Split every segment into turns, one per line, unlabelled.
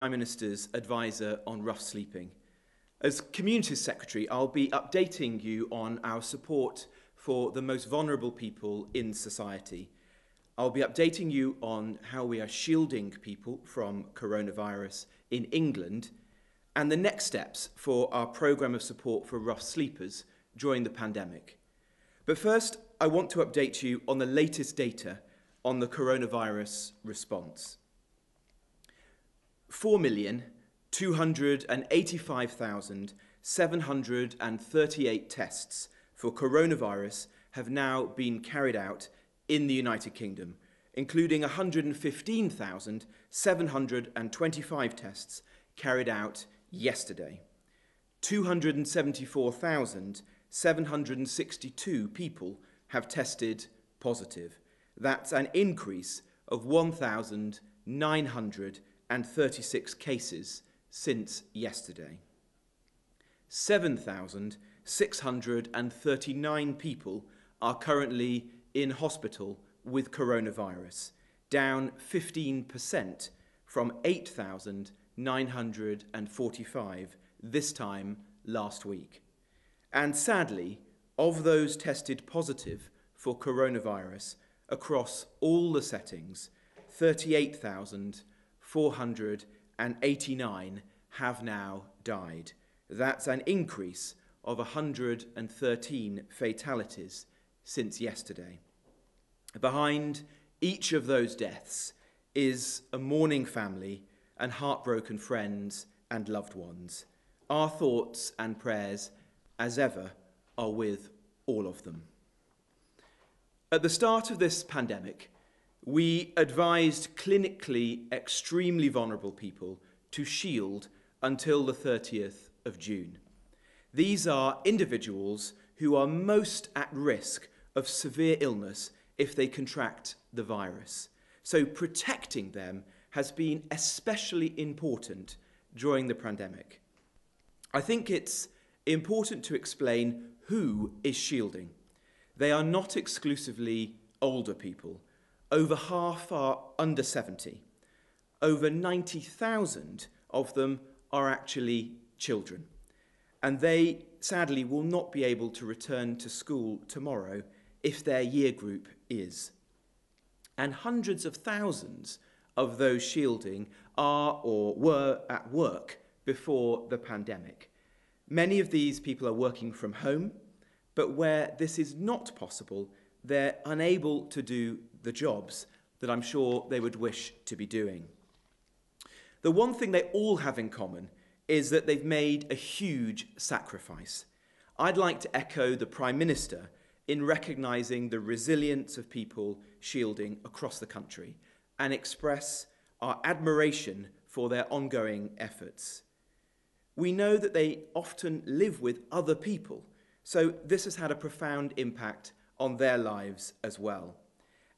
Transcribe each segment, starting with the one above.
Prime Minister's advisor on rough sleeping. As Communities Secretary, I'll be updating you on our support for the most vulnerable people in society. I'll be updating you on how we are shielding people from coronavirus in England and the next steps for our programme of support for rough sleepers during the pandemic. But first, I want to update you on the latest data on the coronavirus response. 4,285,738 tests for coronavirus have now been carried out in the United Kingdom, including 115,725 tests carried out yesterday. 274,762 people have tested positive. That's an increase of 1,936 cases since yesterday. 7,639 people are currently in hospital with coronavirus, down 15% from 8,945 this time last week. And sadly, of those tested positive for coronavirus across all the settings, 38,489 have now died. That's an increase of 113 fatalities since yesterday. Behind each of those deaths is a mourning family and heartbroken friends and loved ones. Our thoughts and prayers, as ever, are with all of them. At the start of this pandemic, we advised clinically extremely vulnerable people to shield until the 30th of June. These are individuals who are most at risk of severe illness if they contract the virus. So protecting them has been especially important during the pandemic. I think it's important to explain who is shielding. They are not exclusively older people. Over half are under 70. Over 90,000 of them are actually children. And they, sadly, will not be able to return to school tomorrow if their year group is. And hundreds of thousands of those shielding are or were at work before the pandemic. Many of these people are working from home, but where this is not possible, they're unable to do the jobs that I'm sure they would wish to be doing. The one thing they all have in common is that they've made a huge sacrifice. I'd like to echo the Prime Minister in recognising the resilience of people shielding across the country and express our admiration for their ongoing efforts. We know that they often live with other people, so this has had a profound impact on their lives as well.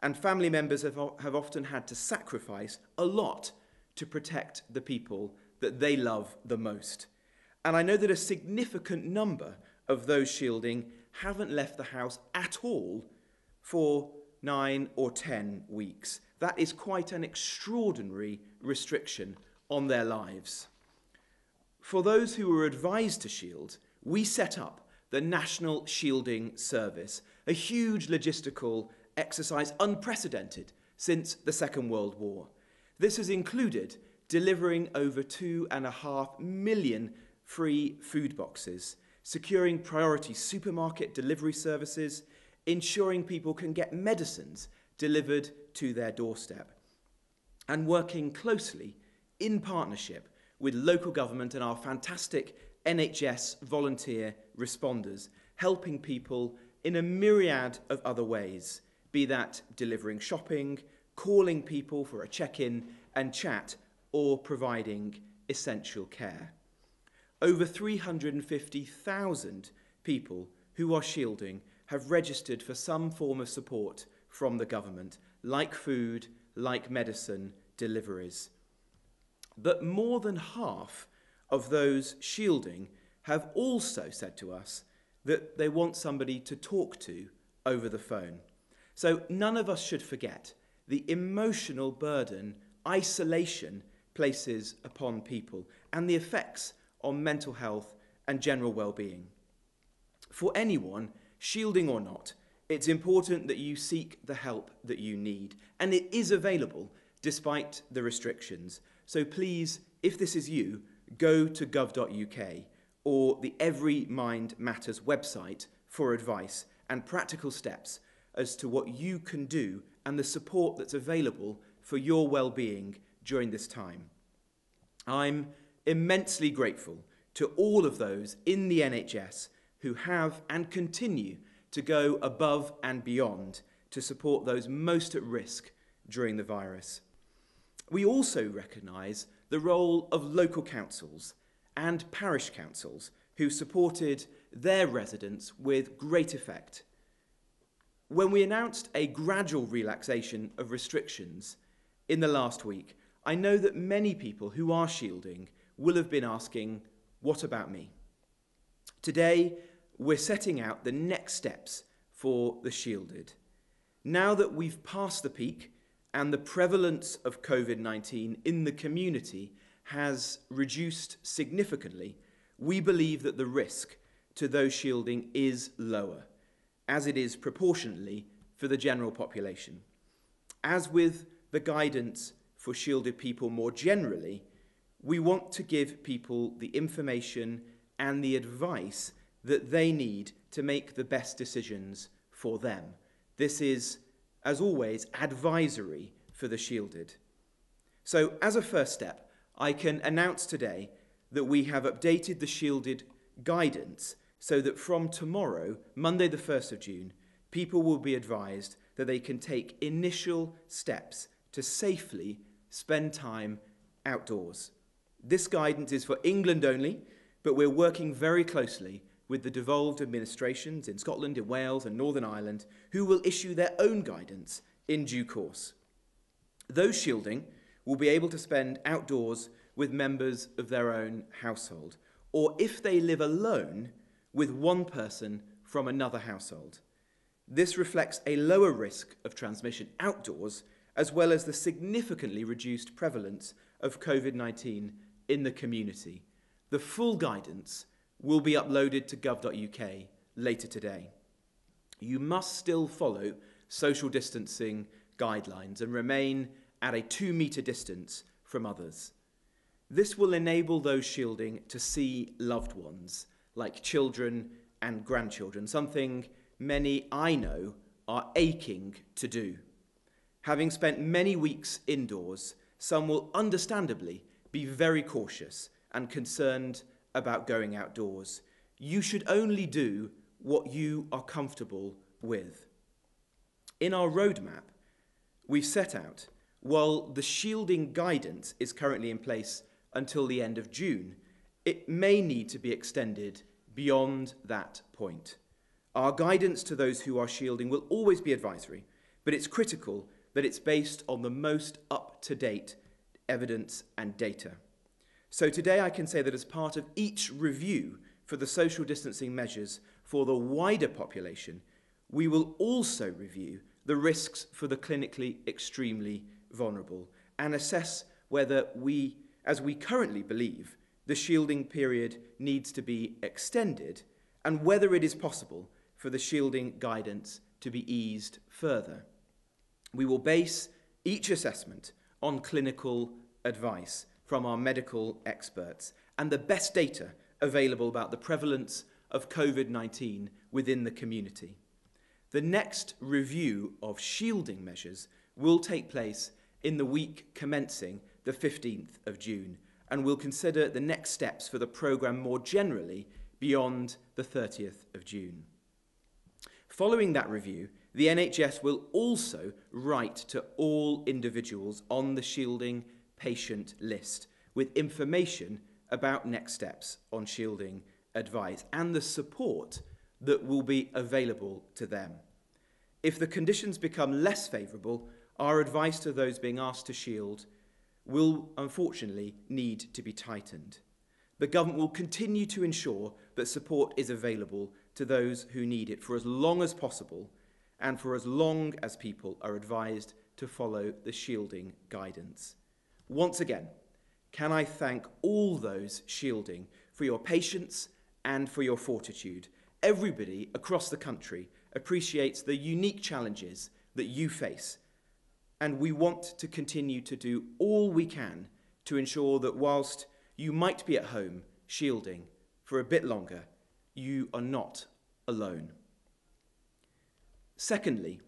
And family members have, have often had to sacrifice a lot to protect the people that they love the most. And I know that a significant number of those shielding haven't left the house at all for nine or ten weeks. That is quite an extraordinary restriction on their lives. For those who were advised to shield, we set up the National Shielding Service, a huge logistical exercise unprecedented since the Second World War. This has included delivering over two and a half million free food boxes, securing priority supermarket delivery services, ensuring people can get medicines delivered to their doorstep, and working closely in partnership with local government and our fantastic NHS volunteer responders, helping people in a myriad of other ways, be that delivering shopping, calling people for a check-in and chat, or providing essential care. Over 350,000 people who are shielding have registered for some form of support from the government, like food, like medicine deliveries. But more than half of those shielding have also said to us that they want somebody to talk to over the phone. So none of us should forget the emotional burden, isolation places upon people and the effects on mental health and general well-being. For anyone, shielding or not, it's important that you seek the help that you need, and it is available despite the restrictions. So please, if this is you, go to gov.uk or the Every Mind Matters website for advice and practical steps as to what you can do and the support that's available for your well-being during this time. I'm immensely grateful to all of those in the NHS who have and continue to go above and beyond to support those most at risk during the virus. We also recognise the role of local councils and parish councils who supported their residents with great effect. When we announced a gradual relaxation of restrictions in the last week, I know that many people who are shielding will have been asking, what about me? Today, we're setting out the next steps for the shielded. Now that we've passed the peak and the prevalence of COVID 19 in the community has reduced significantly, we believe that the risk to those shielding is lower, as it is proportionately for the general population. As with the guidance for shielded people more generally, we want to give people the information and the advice that they need to make the best decisions for them. This is, as always, advisory for the shielded. So, as a first step, I can announce today that we have updated the shielded guidance so that from tomorrow, Monday, the 1st of June, people will be advised that they can take initial steps to safely spend time outdoors. This guidance is for England only, but we're working very closely with the devolved administrations in Scotland, in Wales, and Northern Ireland, who will issue their own guidance in due course. Those shielding will be able to spend outdoors with members of their own household, or if they live alone, with one person from another household. This reflects a lower risk of transmission outdoors, as well as the significantly reduced prevalence of COVID 19 in the community. The full guidance will be uploaded to gov.uk later today. You must still follow social distancing guidelines and remain at a two metre distance from others. This will enable those shielding to see loved ones, like children and grandchildren, something many I know are aching to do. Having spent many weeks indoors, some will understandably be very cautious and concerned about going outdoors. You should only do what you are comfortable with. In our roadmap, we've set out, while the shielding guidance is currently in place until the end of June, it may need to be extended beyond that point. Our guidance to those who are shielding will always be advisory, but it's critical that it's based on the most up to date evidence and data. So today I can say that as part of each review for the social distancing measures for the wider population, we will also review the risks for the clinically extremely vulnerable and assess whether we, as we currently believe, the shielding period needs to be extended and whether it is possible for the shielding guidance to be eased further. We will base each assessment on clinical advice from our medical experts and the best data available about the prevalence of COVID 19 within the community. The next review of shielding measures will take place in the week commencing the 15th of June and will consider the next steps for the programme more generally beyond the 30th of June. Following that review, the NHS will also write to all individuals on the shielding patient list with information about next steps on shielding advice and the support that will be available to them. If the conditions become less favourable, our advice to those being asked to shield will unfortunately need to be tightened. The government will continue to ensure that support is available to those who need it for as long as possible and for as long as people are advised to follow the shielding guidance. Once again, can I thank all those shielding for your patience and for your fortitude. Everybody across the country appreciates the unique challenges that you face, and we want to continue to do all we can to ensure that whilst you might be at home shielding for a bit longer, you are not alone. Secondly,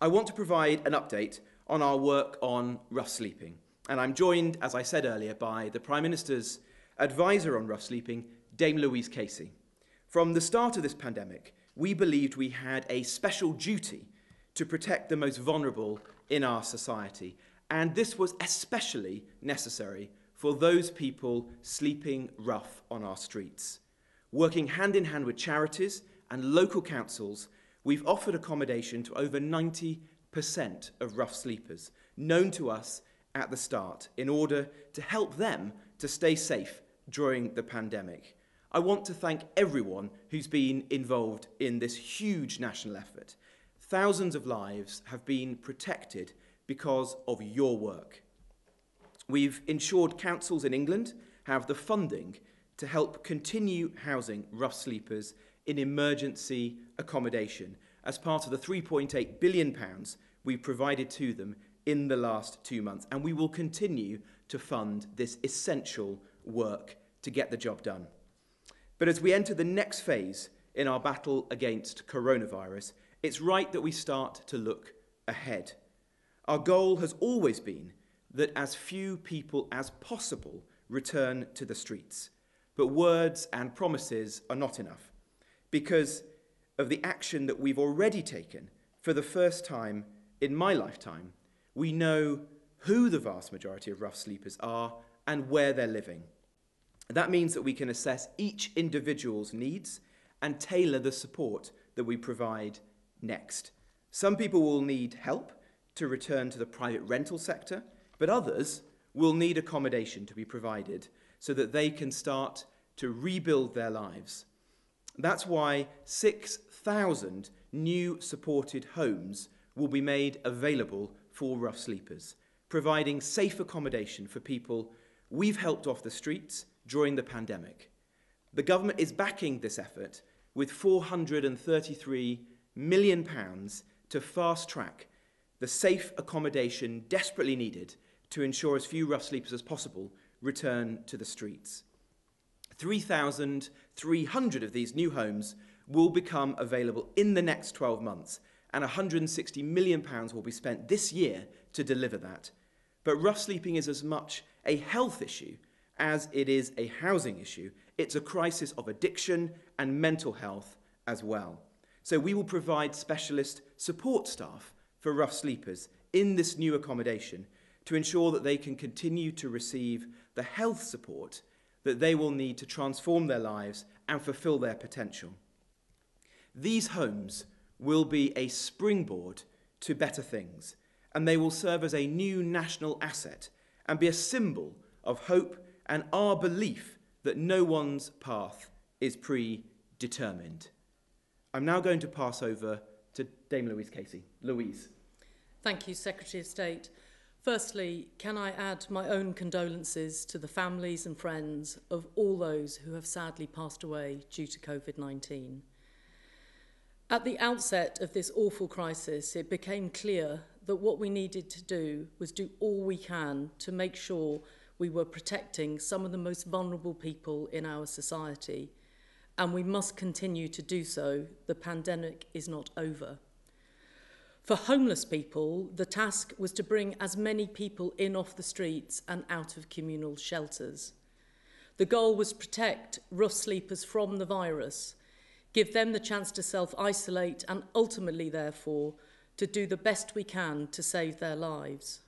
I want to provide an update on our work on rough sleeping. And I'm joined, as I said earlier, by the Prime Minister's advisor on rough sleeping, Dame Louise Casey. From the start of this pandemic, we believed we had a special duty to protect the most vulnerable in our society. And this was especially necessary for those people sleeping rough on our streets. Working hand in hand with charities and local councils, we've offered accommodation to over 90% of rough sleepers known to us at the start in order to help them to stay safe during the pandemic. I want to thank everyone who's been involved in this huge national effort. Thousands of lives have been protected because of your work. We've ensured councils in England have the funding to help continue housing rough sleepers in emergency accommodation as part of the 3.8 billion pounds we provided to them in the last 2 months and we will continue to fund this essential work to get the job done. But as we enter the next phase in our battle against coronavirus, it's right that we start to look ahead. Our goal has always been that as few people as possible return to the streets. But words and promises are not enough because of the action that we've already taken for the first time in my lifetime. We know who the vast majority of rough sleepers are and where they're living. That means that we can assess each individual's needs and tailor the support that we provide next. Some people will need help to return to the private rental sector, but others will need accommodation to be provided so that they can start to rebuild their lives. That's why 6,000 new supported homes will be made available for rough sleepers, providing safe accommodation for people we've helped off the streets during the pandemic. The government is backing this effort with 433 million pounds to fast track the safe accommodation desperately needed to ensure as few rough sleepers as possible return to the streets. 3,300 of these new homes will become available in the next 12 months, and 160 million pounds will be spent this year to deliver that. But rough sleeping is as much a health issue as it is a housing issue. It's a crisis of addiction and mental health as well. So we will provide specialist support staff for rough sleepers in this new accommodation to ensure that they can continue to receive the health support that they will need to transform their lives and fulfill their potential. These homes will be a springboard to better things, and they will serve as a new national asset and be a symbol of hope and our belief that no one's path is predetermined. I'm now going to pass over to Dame Louise Casey. Louise.
Thank you, Secretary of State. Firstly, can I add my own condolences to the families and friends of all those who have sadly passed away due to COVID 19. At the outset of this awful crisis, it became clear that what we needed to do was do all we can to make sure we were protecting some of the most vulnerable people in our society, and we must continue to do so. The pandemic is not over. For homeless people, the task was to bring as many people in off the streets and out of communal shelters. The goal was protect rough sleepers from the virus, give them the chance to self-isolate and ultimately, therefore, to do the best we can to save their lives.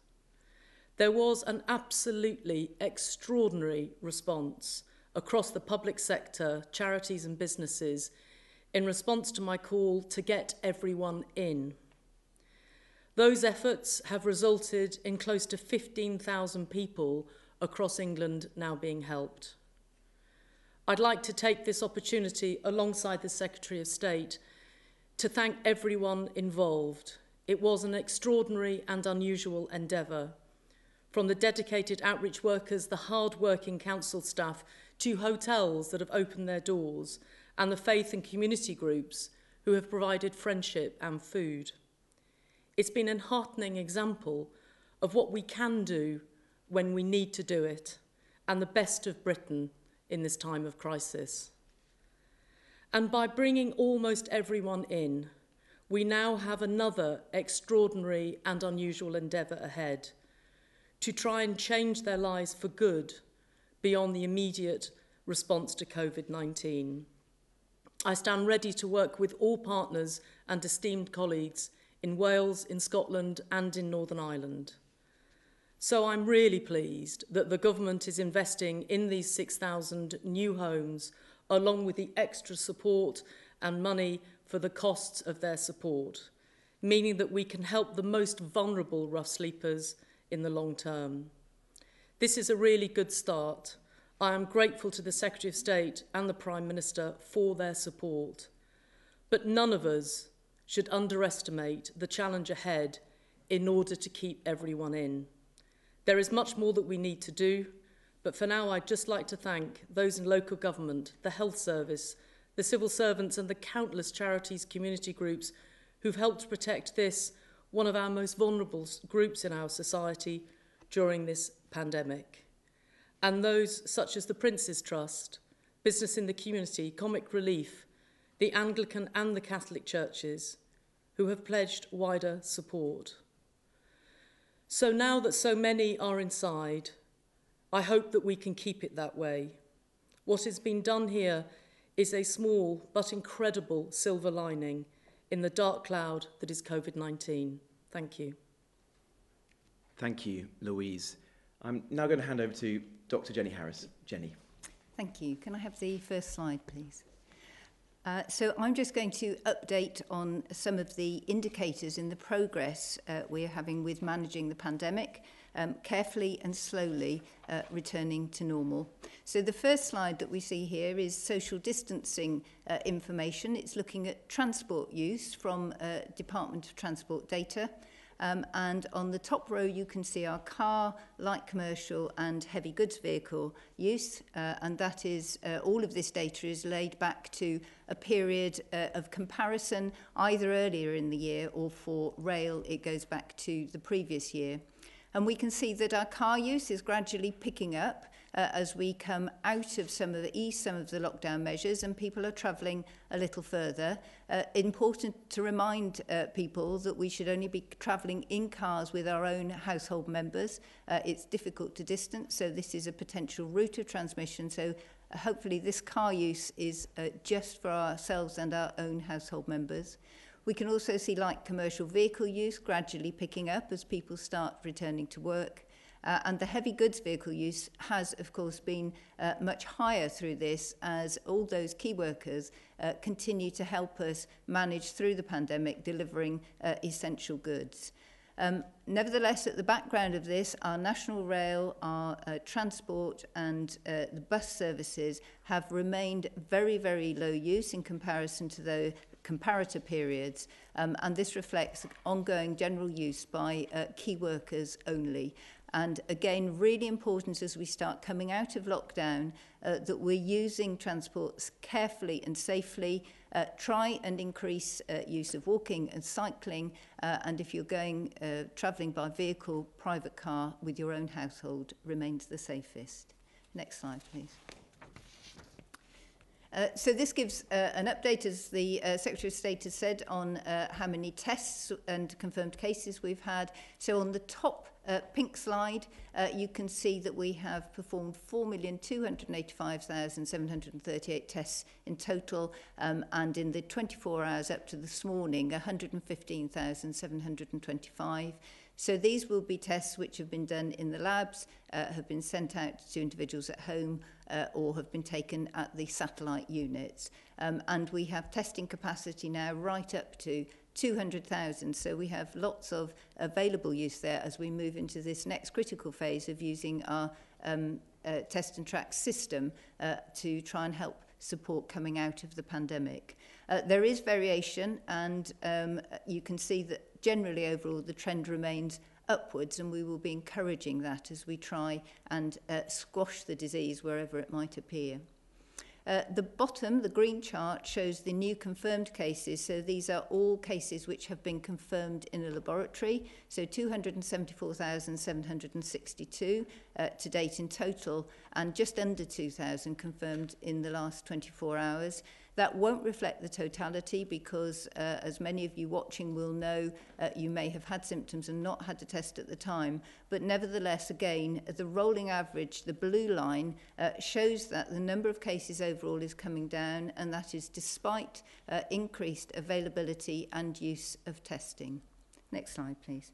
There was an absolutely extraordinary response – across the public sector, charities and businesses in response to my call to get everyone in. Those efforts have resulted in close to 15,000 people across England now being helped. I'd like to take this opportunity alongside the Secretary of State to thank everyone involved. It was an extraordinary and unusual endeavour. from the dedicated outreach workers, the hard-working council staff, to hotels that have opened their doors, and the faith and community groups who have provided friendship and food. It's been an heartening example of what we can do when we need to do it, and the best of Britain in this time of crisis. And by bringing almost everyone in, we now have another extraordinary and unusual endeavour ahead to try and change their lives for good beyond the immediate response to COVID-19. I stand ready to work with all partners and esteemed colleagues in Wales, in Scotland and in Northern Ireland. So I'm really pleased that the government is investing in these 6,000 new homes along with the extra support and money for the costs of their support, meaning that we can help the most vulnerable rough sleepers in the long term. This is a really good start. I am grateful to the Secretary of State and the Prime Minister for their support. But none of us should underestimate the challenge ahead in order to keep everyone in. There is much more that we need to do, but for now I'd just like to thank those in local government, the health service, the civil servants and the countless charities, community groups who've helped protect this, one of our most vulnerable groups in our society during this pandemic. And those such as the Prince's Trust, Business in the Community, Comic Relief, the Anglican and the Catholic churches, who have pledged wider support. So now that so many are inside, I hope that we can keep it that way. What has been done here is a small but incredible silver lining in the dark cloud that is COVID-19. Thank you.
Thank you, Louise. I'm now going to hand over to Dr. Jenny Harries. Jenny.
Thank you. Can I have the first slide, please? Uh, so I'm just going to update on some of the indicators in the progress uh, we're having with managing the pandemic, um, carefully and slowly uh, returning to normal. So the first slide that we see here is social distancing uh, information. It's looking at transport use from uh, Department of Transport data. Um, and on the top row, you can see our car, light commercial and heavy goods vehicle use. Uh, and that is, uh, all of this data is laid back to a period uh, of comparison, either earlier in the year or for rail, it goes back to the previous year. And we can see that our car use is gradually picking up uh, as we come out of some of the some of the lockdown measures and people are travelling a little further. Uh, important to remind uh, people that we should only be travelling in cars with our own household members. Uh, it's difficult to distance, so this is a potential route of transmission. So uh, hopefully this car use is uh, just for ourselves and our own household members. We can also see light commercial vehicle use gradually picking up as people start returning to work. Uh, and the heavy goods vehicle use has, of course, been uh, much higher through this as all those key workers uh, continue to help us manage through the pandemic, delivering uh, essential goods. Um, nevertheless, at the background of this, our national rail, our uh, transport and uh, the bus services have remained very, very low use in comparison to the comparator periods, um, and this reflects ongoing general use by uh, key workers only. And again, really important as we start coming out of lockdown uh, that we're using transports carefully and safely. Uh, try and increase uh, use of walking and cycling. Uh, and if you're going uh, travelling by vehicle, private car with your own household remains the safest. Next slide, please. Uh, so this gives uh, an update, as the uh, Secretary of State has said, on uh, how many tests and confirmed cases we've had. So on the top uh, pink slide, uh, you can see that we have performed 4,285,738 tests in total, um, and in the 24 hours up to this morning, 115,725. So these will be tests which have been done in the labs, uh, have been sent out to individuals at home uh, or have been taken at the satellite units. Um, and we have testing capacity now right up to 200,000. So we have lots of available use there as we move into this next critical phase of using our um, uh, test and track system uh, to try and help support coming out of the pandemic. Uh, there is variation and um, you can see that generally overall the trend remains upwards and we will be encouraging that as we try and uh, squash the disease wherever it might appear. Uh, the bottom, the green chart, shows the new confirmed cases. So these are all cases which have been confirmed in a laboratory. So 274,762 uh, to date in total, and just under 2,000 confirmed in the last 24 hours. That won't reflect the totality because, uh, as many of you watching will know, uh, you may have had symptoms and not had a test at the time. But nevertheless, again, the rolling average, the blue line, uh, shows that the number of cases overall is coming down, and that is despite uh, increased availability and use of testing. Next slide, please.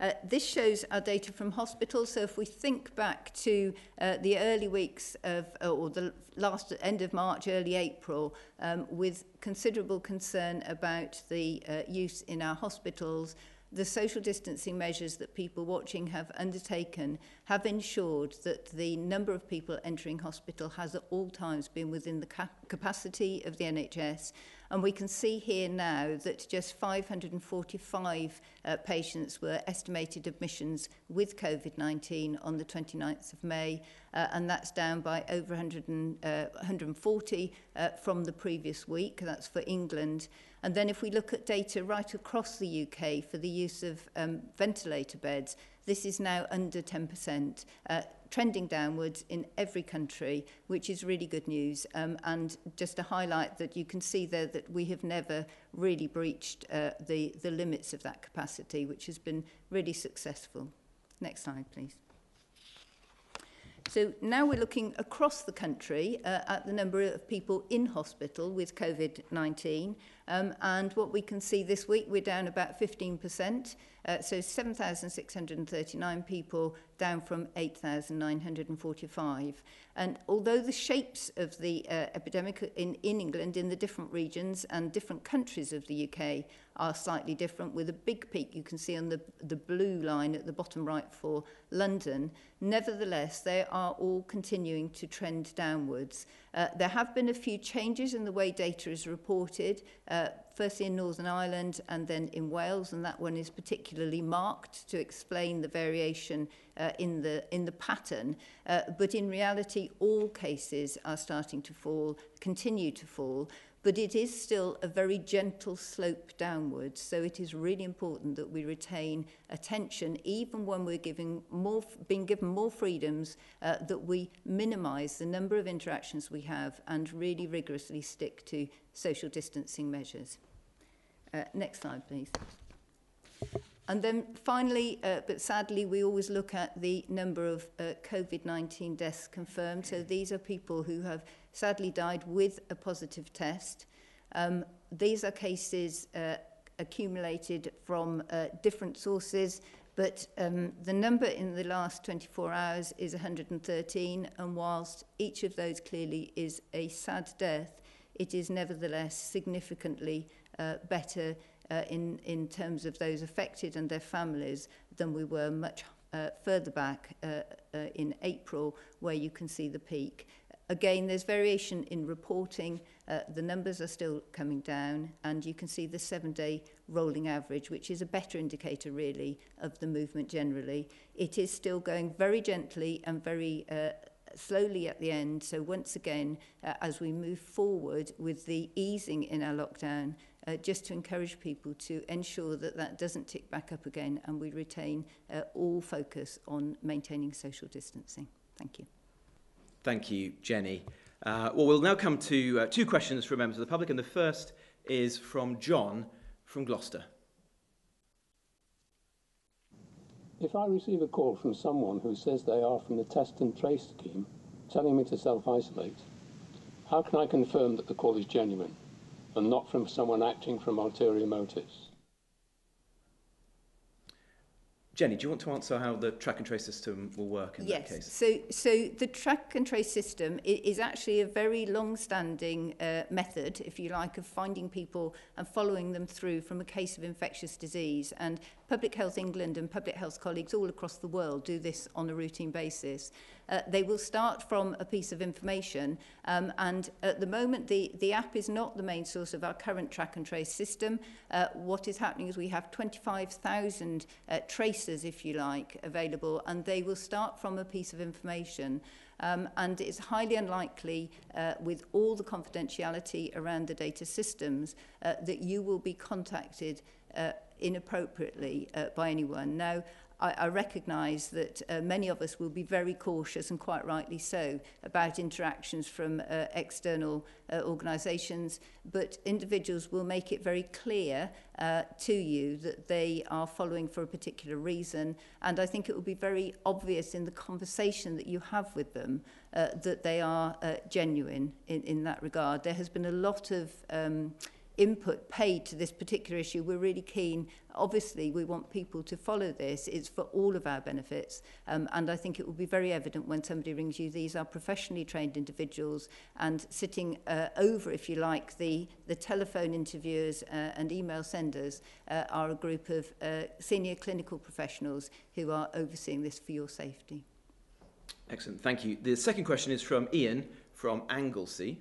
Uh, this shows our data from hospitals. So if we think back to uh, the early weeks of, uh, or the last end of March, early April, um, with considerable concern about the uh, use in our hospitals, the social distancing measures that people watching have undertaken have ensured that the number of people entering hospital has at all times been within the cap capacity of the NHS and we can see here now that just 545 uh, patients were estimated admissions with COVID-19 on the 29th of May uh, and that's down by over 100 and, uh, 140 uh, from the previous week. That's for England. and And then if we look at data right across the UK for the use of um, ventilator beds, this is now under 10%, uh, trending downwards in every country, which is really good news. Um, and just to highlight that you can see there that we have never really breached uh, the, the limits of that capacity, which has been really successful. Next slide, please. So now we're looking across the country uh, at the number of people in hospital with COVID-19. Um, and what we can see this week, we're down about 15%. Uh, so 7,639 people down from 8,945. And although the shapes of the uh, epidemic in, in England, in the different regions and different countries of the UK are slightly different, with a big peak you can see on the, the blue line at the bottom right for London, nevertheless, they are all continuing to trend downwards. Uh, there have been a few changes in the way data is reported, uh, firstly in Northern Ireland and then in Wales, and that one is particularly marked to explain the variation uh, in, the, in the pattern. Uh, but in reality, all cases are starting to fall, continue to fall, but it is still a very gentle slope downwards. So it is really important that we retain attention, even when we're giving more, being given more freedoms, uh, that we minimise the number of interactions we have and really rigorously stick to social distancing measures. Uh, next slide, please. And then finally, uh, but sadly, we always look at the number of uh, COVID-19 deaths confirmed. So these are people who have sadly died with a positive test. Um, these are cases uh, accumulated from uh, different sources, but um, the number in the last 24 hours is 113, and whilst each of those clearly is a sad death, it is nevertheless significantly uh, better uh, in, in terms of those affected and their families than we were much uh, further back uh, uh, in April, where you can see the peak. Again, there's variation in reporting. Uh, the numbers are still coming down, and you can see the seven-day rolling average, which is a better indicator, really, of the movement generally. It is still going very gently and very uh, slowly at the end. So once again, uh, as we move forward with the easing in our lockdown, uh, just to encourage people to ensure that that doesn't tick back up again and we retain uh, all focus on maintaining social distancing. Thank you.
Thank you, Jenny. Uh, well, we'll now come to uh, two questions from members of the public, and the first is from John from Gloucester.
If I receive a call from someone who says they are from the test and trace scheme, telling me to self-isolate, how can I confirm that the call is genuine? and not from someone acting from ulterior motives.
Jenny, do you want to answer how the track and trace system will work in
yes.
that case?
Yes, So, so the track and trace system is actually a very long-standing uh, method, if you like, of finding people and following them through from a case of infectious disease. And Public Health England and Public Health colleagues all across the world do this on a routine basis. Uh, they will start from a piece of information um, and at the moment the, the app is not the main source of our current track and trace system. Uh, what is happening is we have 25,000 uh, tracers, if you like, available and they will start from a piece of information um, and it's highly unlikely uh, with all the confidentiality around the data systems uh, that you will be contacted uh, inappropriately uh, by anyone. Now, I, I recognise that uh, many of us will be very cautious and quite rightly so about interactions from uh, external uh, organisations, but individuals will make it very clear uh, to you that they are following for a particular reason. And I think it will be very obvious in the conversation that you have with them uh, that they are uh, genuine in, in that regard. There has been a lot of um, input paid to this particular issue. We're really keen. Obviously, we want people to follow this. It's for all of our benefits. Um, and I think it will be very evident when somebody rings you. These are professionally trained individuals and sitting uh, over, if you like, the, the telephone interviewers uh, and email senders uh, are a group of uh, senior clinical professionals who are overseeing this for your safety.
Excellent, thank you. The second question is from Ian from Anglesey.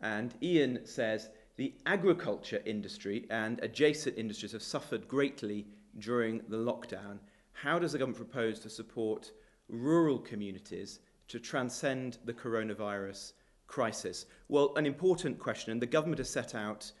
And Ian says, The agriculture industry and adjacent industries have suffered greatly during the lockdown. How does the government propose to support rural communities to transcend the coronavirus crisis? Well, an important question, and the government has set out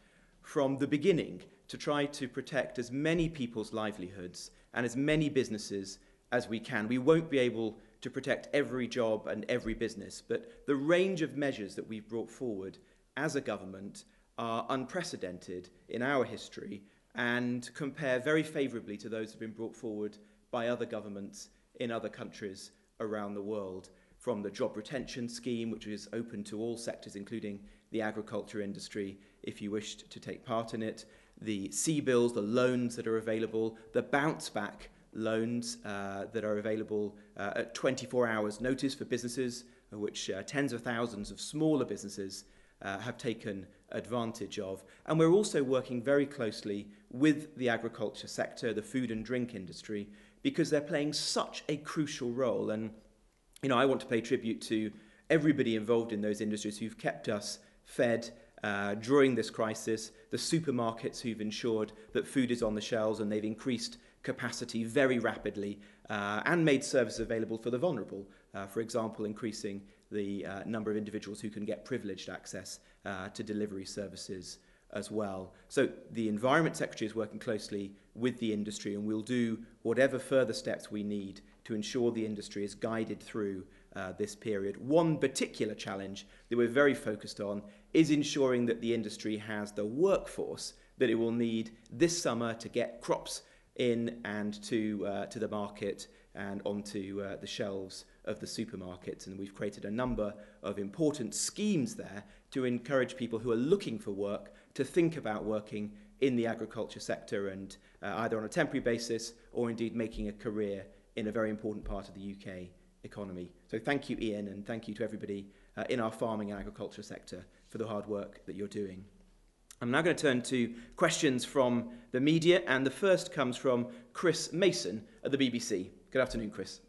from the beginning to try to protect as many people's livelihoods and as many businesses as we can. We won't be able to protect every job and every business, but the range of measures that we've brought forward as a government are unprecedented in our history and compare very favourably to those that have been brought forward by other governments in other countries around the world. From the job retention scheme, which is open to all sectors, including the agriculture industry, if you wished to take part in it, the CBILS, the loans that are available, the bounce back loans uh, that are available uh, at 24 hours notice for businesses, which uh, tens of thousands of smaller businesses uh, have taken advantage of. And we're also working very closely with the agriculture sector, the food and drink industry, because they're playing such a crucial role. And, you know, I want to pay tribute to everybody involved in those industries who've kept us fed uh, during this crisis, the supermarkets who've ensured that food is on the shelves and they've increased capacity very rapidly uh, and made services available for the vulnerable. Uh, for example, increasing the uh, number of individuals who can get privileged access uh, to delivery services as well. So the Environment Secretary is working closely with the industry and we'll do whatever further steps we need to ensure the industry is guided through uh, this period. One particular challenge that we're very focused on is ensuring that the industry has the workforce that it will need this summer to get crops in and to, uh, to the market and onto uh, the shelves of the supermarkets. And we've created a number of important schemes there to encourage people who are looking for work to think about working in the agriculture sector and uh, either on a temporary basis or indeed making a career in a very important part of the UK economy. So thank you, Ian, and thank you to everybody uh, in our farming and agriculture sector for the hard work that you're doing. I'm now going to turn to questions from the media, and the first comes from Chris Mason at the BBC. Good afternoon, Chris.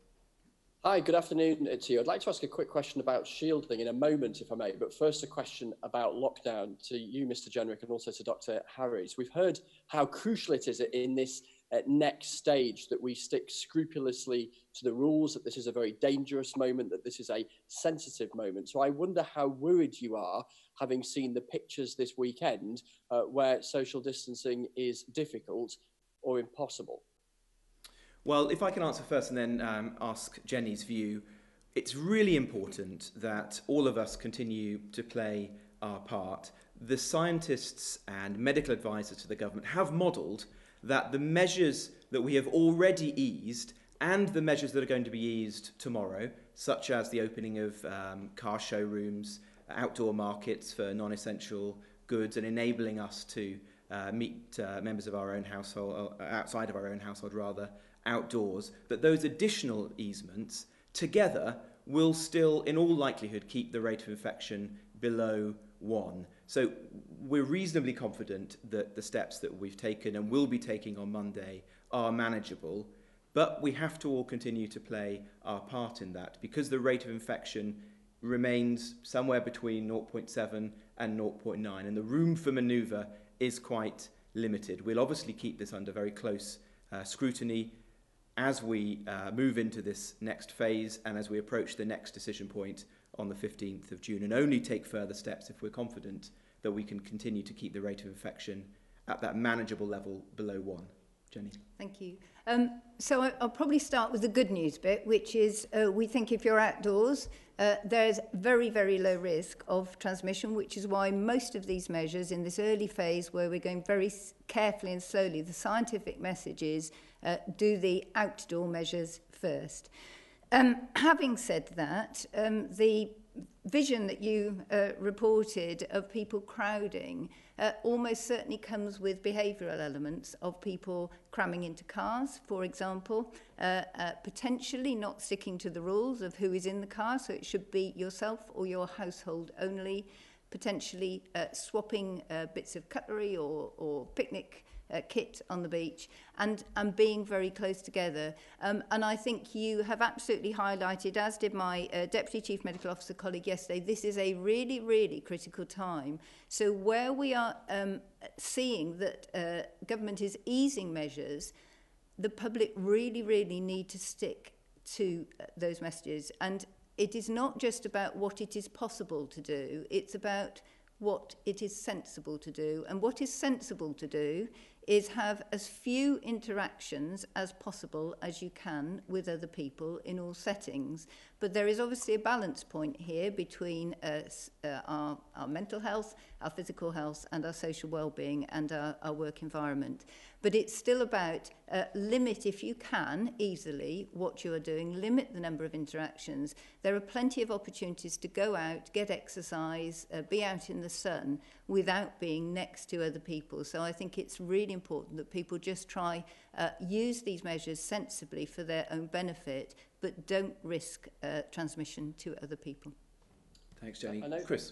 Hi, good afternoon to you. I'd like to ask a quick question about shielding in a moment, if I may, but first a question about lockdown to you, Mr. Jenrick, and also to Dr. Harries. We've heard how crucial it is in this uh, next stage that we stick scrupulously to the rules, that this is a very dangerous moment, that this is a sensitive moment. So I wonder how worried you are, having seen the pictures this weekend uh, where social distancing is difficult or impossible.
Well, if I can answer first and then um, ask Jenny's view, it's really important that all of us continue to play our part. The scientists and medical advisors to the government have modelled that the measures that we have already eased and the measures that are going to be eased tomorrow, such as the opening of um, car showrooms, outdoor markets for non-essential goods and enabling us to uh, meet uh, members of our own household, uh, outside of our own household rather, outdoors, that those additional easements together will still, in all likelihood, keep the rate of infection below one. So we're reasonably confident that the steps that we've taken and will be taking on Monday are manageable, but we have to all continue to play our part in that because the rate of infection remains somewhere between 0.7 and 0.9, and the room for manoeuvre is quite limited. We'll obviously keep this under very close uh, scrutiny as we uh, move into this next phase and as we approach the next decision point on the 15th of June, and only take further steps if we're confident that we can continue to keep the rate of infection at that manageable level below one. Jenny.
Thank you. Um, so I'll probably start with the good news bit, which is uh, we think if you're outdoors, uh, there's very, very low risk of transmission, which is why most of these measures in this early phase where we're going very carefully and slowly, the scientific message is uh, do the outdoor measures first. Um, having said that, um, the vision that you uh, reported of people crowding uh, almost certainly comes with behavioural elements of people cramming into cars, for example, uh, uh, potentially not sticking to the rules of who is in the car, so it should be yourself or your household only, potentially uh, swapping uh, bits of cutlery or, or picnic uh, kit on the beach and, and being very close together. Um, and I think you have absolutely highlighted, as did my uh, Deputy Chief Medical Officer colleague yesterday, this is a really, really critical time. So where we are um, seeing that uh, government is easing measures, the public really, really need to stick to uh, those messages. And it is not just about what it is possible to do, it's about what it is sensible to do. And what is sensible to do is have as few interactions as possible as you can with other people in all settings. But there is obviously a balance point here between uh, uh, our, our mental health, our physical health, and our social well-being and our, our work environment. But it's still about uh, limit, if you can, easily what you are doing, limit the number of interactions. There are plenty of opportunities to go out, get exercise, uh, be out in the sun without being next to other people. So I think it's really important that people just try uh, use these measures sensibly for their own benefit, but don't risk uh, transmission to other people.
Thanks, Jenny.
I know,
Chris.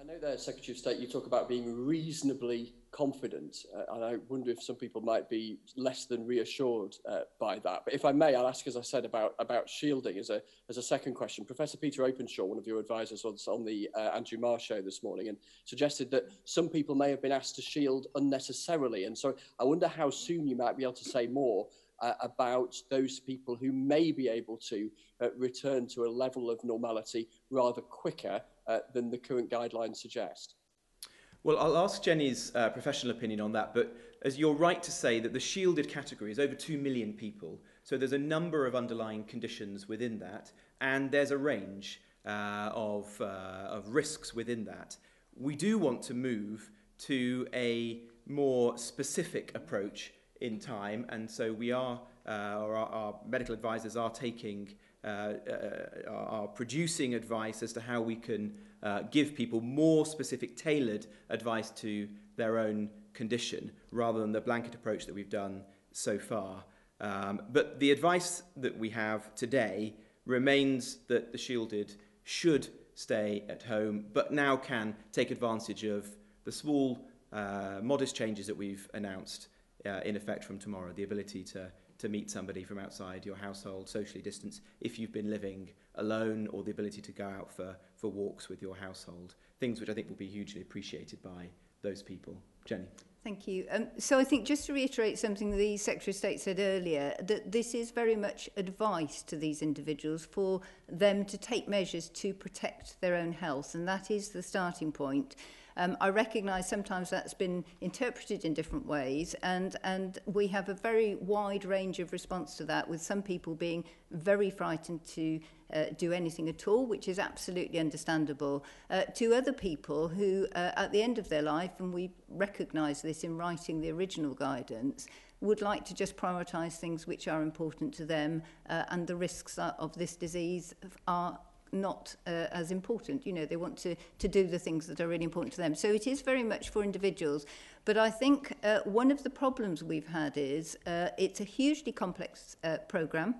I know there, Secretary of State, you talk about being reasonably confident, uh, and I wonder if some people might be less than reassured uh, by that. But if I may, I'll ask, as I said, about, about shielding as a, as a second question. Professor Peter Openshaw, one of your advisors, was on the uh, Andrew Marr show this morning and suggested that some people may have been asked to shield unnecessarily. And so I wonder how soon you might be able to say more uh, about those people who may be able to uh, return to a level of normality rather quicker uh, than the current guidelines suggest.
Well, I'll ask Jenny's uh, professional opinion on that, but as you're right to say that the shielded category is over 2 million people, so there's a number of underlying conditions within that, and there's a range uh, of, uh, of risks within that. We do want to move to a more specific approach in time, and so we are, uh, or our, our medical advisors are taking, are producing advice as to how we can uh, give people more specific, tailored advice to their own condition rather than the blanket approach that we've done so far. Um, but the advice that we have today remains that the shielded should stay at home, but now can take advantage of the small, uh, modest changes that we've announced uh, in effect from tomorrow. The ability to, to meet somebody from outside your household, socially distance, if you've been living alone, or the ability to go out for for walks with your household. Things which I think will be hugely appreciated by those people. Jenny.
Thank you. Um, so I think just to reiterate something the Secretary of State said earlier, that this is very much advice to these individuals for them to take measures to protect their own health, and that is the starting point. Um, I recognise sometimes that's been interpreted in different ways, and, and we have a very wide range of response to that, with some people being very frightened to uh, do anything at all, which is absolutely understandable, uh, to other people who, uh, at the end of their life, and we recognise this in writing the original guidance, would like to just prioritise things which are important to them, uh, and the risks of this disease are not uh, as important. You know, they want to, to do the things that are really important to them. So it is very much for individuals. But I think uh, one of the problems we've had is uh, it's a hugely complex uh, program.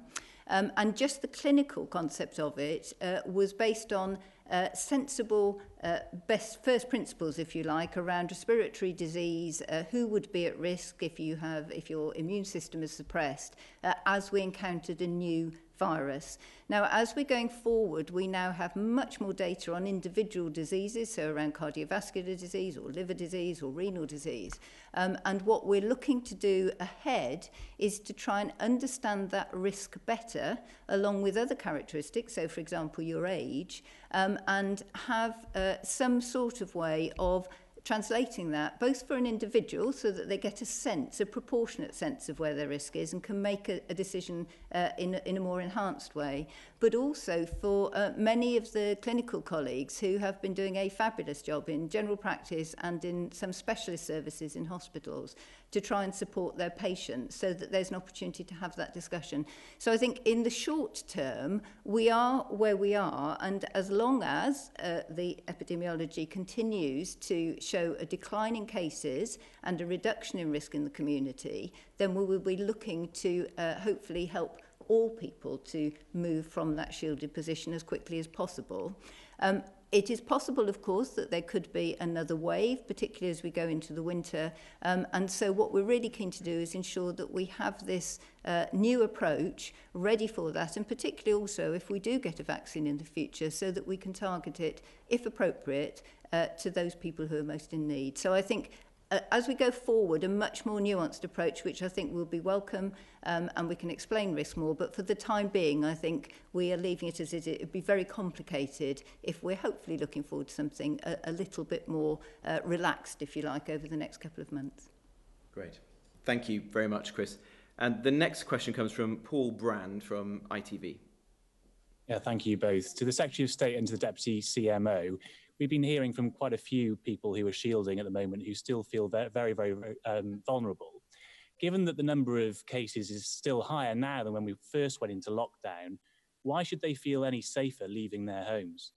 Um, and just the clinical concept of it uh, was based on uh, sensible uh, best first principles, if you like, around respiratory disease, uh, who would be at risk if you have if your immune system is suppressed, uh, as we encountered a new virus. Now, as we're going forward, we now have much more data on individual diseases, so around cardiovascular disease or liver disease or renal disease. Um, and what we're looking to do ahead is to try and understand that risk better, along with other characteristics, so for example, your age, um, and have uh, some sort of way of translating that both for an individual so that they get a sense, a proportionate sense of where their risk is and can make a, a decision uh, in, in a more enhanced way, but also for uh, many of the clinical colleagues who have been doing a fabulous job in general practice and in some specialist services in hospitals. To try and support their patients so that there's an opportunity to have that discussion. So I think in the short term, we are where we are, and as long as uh, the epidemiology continues to show a decline in cases and a reduction in risk in the community, then we will be looking to uh, hopefully help all people to move from that shielded position as quickly as possible. Um, It is possible, of course, that there could be another wave, particularly as we go into the winter. Um, and so what we're really keen to do is ensure that we have this uh, new approach ready for that, and particularly also if we do get a vaccine in the future, so that we can target it, if appropriate, uh, to those people who are most in need. So I think uh, as we go forward, a much more nuanced approach, which I think will be welcome um, and we can explain risk more. But for the time being, I think we are leaving it as it is. It would be very complicated if we're hopefully looking forward to something a, a little bit more uh, relaxed, if you like, over the next couple of months.
Great. Thank you very much, Chris. And the next question comes from Paul Brand from ITV.
Yeah, thank you both. To the Secretary of State and to the Deputy CMO, we've been hearing from quite a few people who are shielding at the moment who still feel very, very, very um, vulnerable. Given that the number of cases is still higher now than when we first went into lockdown, why should they feel any safer leaving their homes?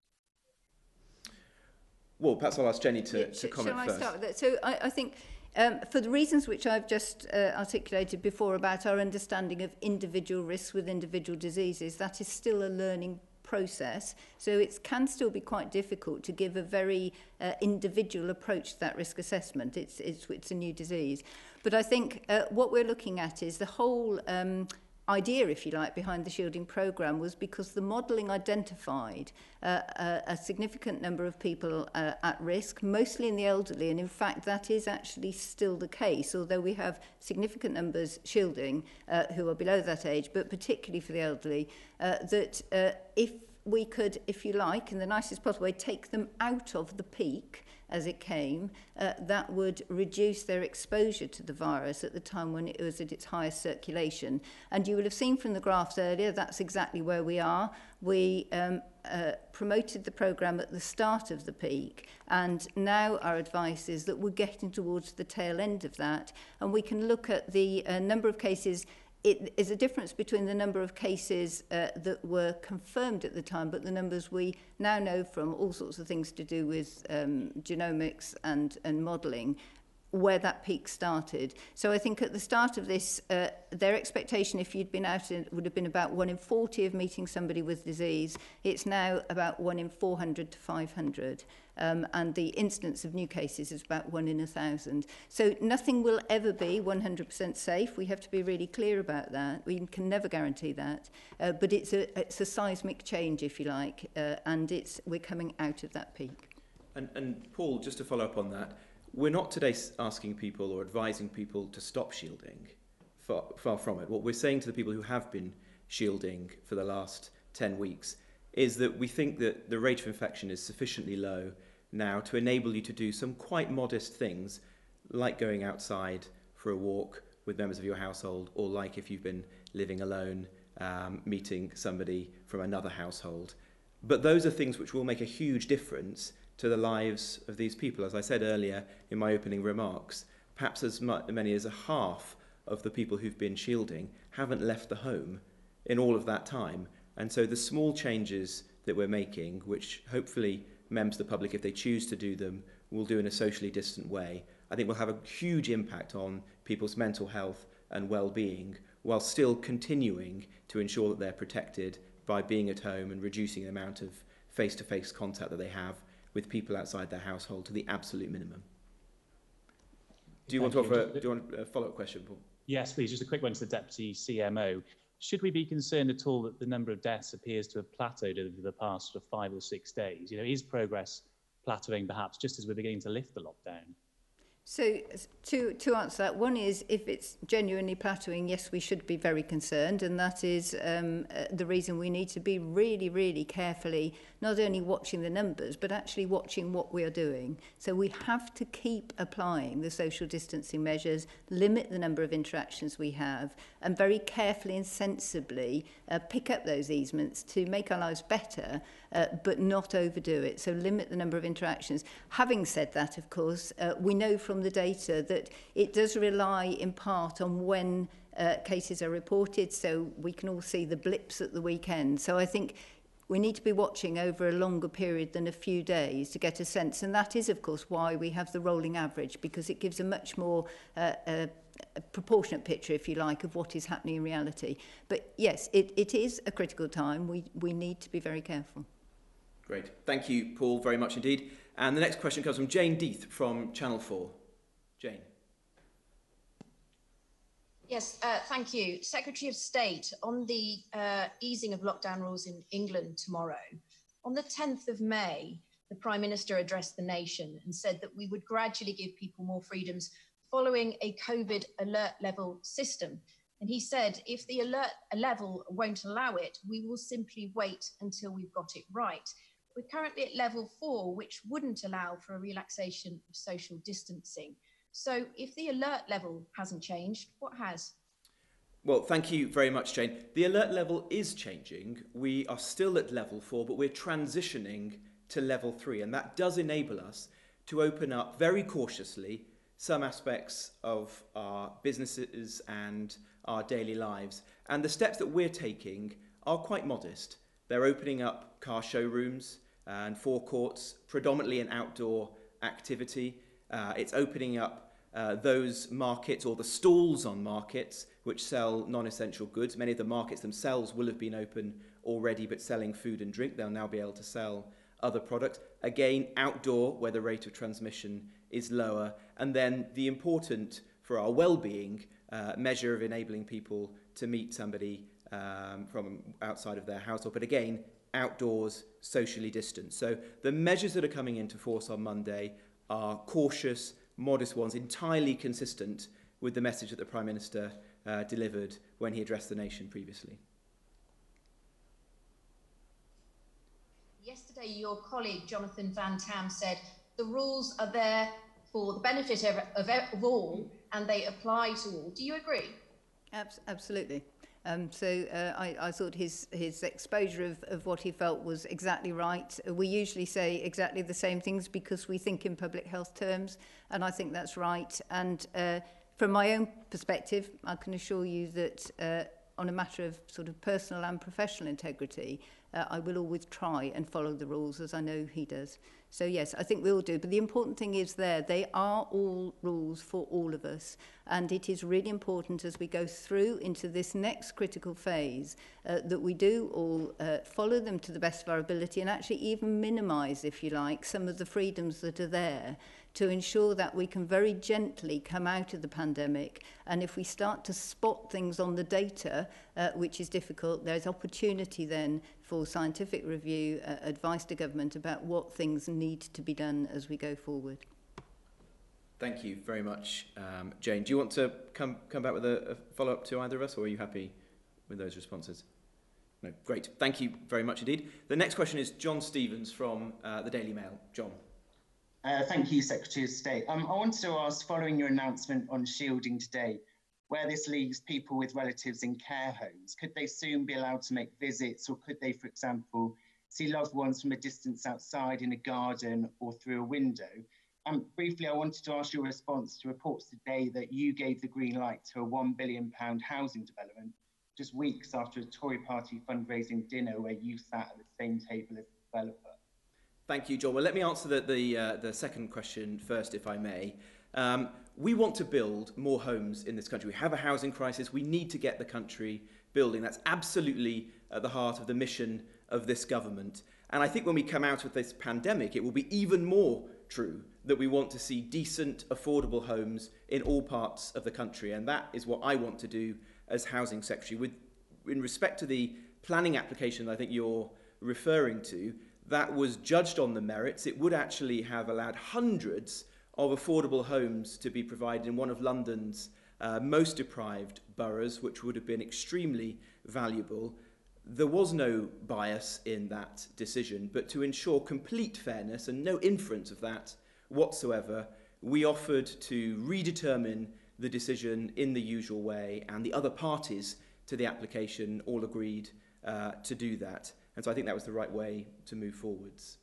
Well, perhaps I'll ask Jenny to,
Yeah,
to comment
shall I start with that? So I, I think um, for the reasons which I've just uh, articulated before about our understanding of individual risks with individual diseases, that is still a learning process. So it can still be quite difficult to give a very uh, individual approach to that risk assessment. It's, it's, it's a new disease. But I think uh, what we're looking at is the whole um, idea, if you like, behind the shielding programme was because the modelling identified uh, a, a significant number of people uh, at risk, mostly in the elderly, and in fact that is actually still the case, although we have significant numbers shielding uh, who are below that age, but particularly for the elderly, uh, that uh, if we could, if you like, in the nicest possible way, take them out of the peak as it came, uh, that would reduce their exposure to the virus at the time when it was at its highest circulation. And you will have seen from the graphs earlier, that's exactly where we are. We um, uh, promoted the program at the start of the peak and now our advice is that we're getting towards the tail end of that and we can look at the uh, number of cases it is a difference between the number of cases uh, that were confirmed at the time, but the numbers we now know from all sorts of things to do with um, genomics and, and modelling, where that peak started. So I think at the start of this, uh, their expectation, if you'd been out, would have been about 1 in 40 of meeting somebody with disease. It's now about 1 in 400 to 500. Um, and the incidence of new cases is about 1 in a 1,000. So nothing will ever be 100% safe. We have to be really clear about that. We can never guarantee that. Uh, but it's a, it's a seismic change, if you like, uh, and it's, we're coming out of that peak.
And, and Paul, just to follow up on that, we're not today asking people or advising people to stop shielding. Far, far from it. What we're saying to the people who have been shielding for the last 10 weeks is that we think that the rate of infection is sufficiently low now to enable you to do some quite modest things, like going outside for a walk with members of your household, or like if you've been living alone, um, meeting somebody from another household. But those are things which will make a huge difference to the lives of these people. As I said earlier in my opening remarks, perhaps as many as a half of the people who've been shielding haven't left the home in all of that time. And so the small changes that we're making, which hopefully members of the public, if they choose to do them, will do in a socially distant way, I think will have a huge impact on people's mental health and well-being while still continuing to ensure that they're protected by being at home and reducing the amount of face-to-face contact that they have with people outside their household to the absolute minimum. Do you
Thank
want to
you.
offer? Do you want a follow-up question, Paul?
Yes, please. Just a quick one to the Deputy CMO. Should we be concerned at all that the number of deaths appears to have plateaued over the past sort of five or six days? You know, is progress plateauing perhaps just as we're beginning to lift the lockdown?
So to, to answer that, one is if it's genuinely plateauing, yes, we should be very concerned. And that is um, uh, the reason we need to be really, really carefully, not only watching the numbers, but actually watching what we are doing. So we have to keep applying the social distancing measures, limit the number of interactions we have, and very carefully and sensibly uh, pick up those easements to make our lives better, uh, but not overdo it. So limit the number of interactions. Having said that, of course, uh, we know from the data that it does rely in part on when uh, cases are reported, so we can all see the blips at the weekend. So I think we need to be watching over a longer period than a few days to get a sense. And that is, of course, why we have the rolling average, because it gives a much more uh, uh, a proportionate picture, if you like, of what is happening in reality. But yes, it, it is a critical time. We, we need to be very careful.
Great. Thank you, Paul, very much indeed. And the next question comes from Jane Deith from Channel 4. Jane.
Yes, uh, thank you. Secretary of State, on the uh, easing of lockdown rules in England tomorrow, on the 10th of May, the Prime Minister addressed the nation and said that we would gradually give people more freedoms following a COVID alert level system. And he said, if the alert level won't allow it, we will simply wait until we've got it right. We're currently at level four, which wouldn't allow for a relaxation of social distancing. So if the alert level hasn't changed, what has?
Well, thank you very much, Jane. The alert level is changing. We are still at level four, but we're transitioning to level three. And that does enable us to open up very cautiously some aspects of our businesses and our daily lives. And the steps that we're taking are quite modest. They're opening up car showrooms and forecourts, predominantly an outdoor activity. Uh, it's opening up uh, those markets or the stalls on markets which sell non-essential goods. Many of the markets themselves will have been open already but selling food and drink. They'll now be able to sell other products. Again, outdoor where the rate of transmission is lower. And then the important for our well-being uh, measure of enabling people to meet somebody um, from outside of their household. But again, outdoors, socially distanced. So the measures that are coming into force on Monday are cautious, modest ones, entirely consistent with the message that the Prime Minister uh, delivered when he addressed the nation previously.
Yesterday, your colleague Jonathan Van Tam said the rules are there for the benefit of, of, of all and they apply to all. Do you agree?
Abs- absolutely. Um, so uh, I, I thought his, his exposure of, of what he felt was exactly right. We usually say exactly the same things because we think in public health terms, and I think that's right. And uh, from my own perspective, I can assure you that uh, on a matter of sort of personal and professional integrity, uh, I will always try and follow the rules as I know he does. So yes, I think we all do. But the important thing is there, they are all rules for all of us. And it is really important as we go through into this next critical phase uh, that we do all uh, follow them to the best of our ability and actually even minimise, if you like, some of the freedoms that are there to ensure that we can very gently come out of the pandemic. And if we start to spot things on the data, uh, which is difficult, there's opportunity then for scientific review, uh, advice to government about what things need to be done as we go forward.
Thank you very much, um, Jane. Do you want to come, come back with a, a follow-up to either of us, or are you happy with those responses? No, great. Thank you very much indeed. The next question is John Stevens from uh, the Daily Mail. John.
Uh, thank you, Secretary of State. Um, I wanted to ask, following your announcement on shielding today, where this leaves people with relatives in care homes, could they soon be allowed to make visits, or could they, for example, see loved ones from a distance outside in a garden or through a window? Um, briefly, I wanted to ask your response to reports today that you gave the green light to a £1 billion housing development just weeks after a Tory party fundraising dinner where you sat at the same table as the developer.
Thank you, John. Well, let me answer the, the, uh, the second question first, if I may. Um, we want to build more homes in this country. We have a housing crisis. We need to get the country building. That's absolutely at the heart of the mission of this government. And I think when we come out of this pandemic, it will be even more true that we want to see decent, affordable homes in all parts of the country. And that is what I want to do as Housing Secretary. With, in respect to the planning application that I think you're referring to, that was judged on the merits. It would actually have allowed hundreds of affordable homes to be provided in one of London's uh, most deprived boroughs, which would have been extremely valuable. There was no bias in that decision, but to ensure complete fairness and no inference of that whatsoever, we offered to redetermine the decision in the usual way, and the other parties to the application all agreed uh, to do that. And so I think that was the right way to move forwards.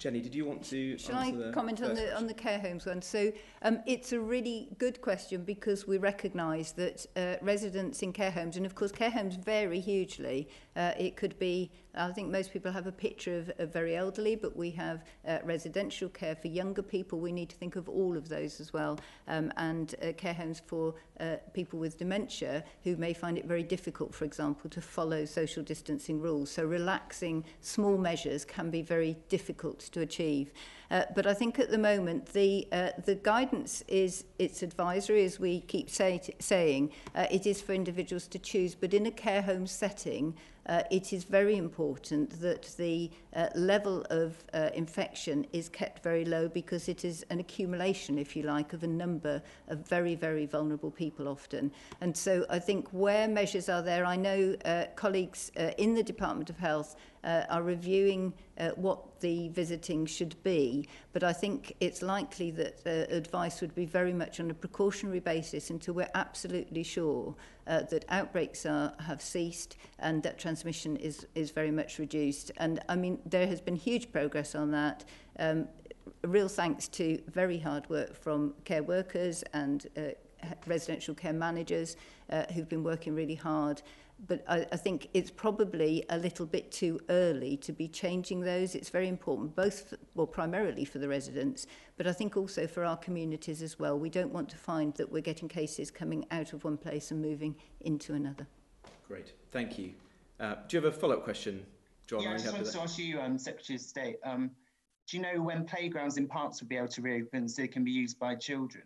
Jenny, did you want to
Shall I comment on the
question?
on the care homes one? So um, it's a really good question because we recognise that uh, residents in care homes, and of course care homes vary hugely. Uh, it could be, I think most people have a picture of, of very elderly, but we have uh, residential care for younger people. We need to think of all of those as well, um, and uh, care homes for uh, people with dementia who may find it very difficult, for example, to follow social distancing rules. So relaxing small measures can be very difficult to achieve. Uh, but I think at the moment the uh, the guidance is it's advisory, as we keep say saying. Uh, it is for individuals to choose, but in a care home setting, uh, it is very important that the uh, level of uh, infection is kept very low because it is an accumulation, if you like, of a number of very, very vulnerable people often. And so I think where measures are there, I know uh, colleagues uh, in the Department of Health uh, are reviewing uh, what the visiting should be, but I think it's likely that uh, advice would be very much on a precautionary basis until we're absolutely sure uh, that outbreaks are, have ceased and that transmission is, is very much reduced. And I mean, there has been huge progress on that. Um, real thanks to very hard work from care workers and uh, residential care managers uh, who've been working really hard. But I, I think it's probably a little bit too early to be changing those. It's very important, both, for, well, primarily for the residents, but I think also for our communities as well. We don't want to find that we're getting cases coming out of one place and moving into another.
Great, thank you. Uh, do you have a follow-up question, John?
Yeah, I just
happy
wanted to ask you, um, Secretary of State, um, do you know when playgrounds in parks will be able to reopen so they can be used by children?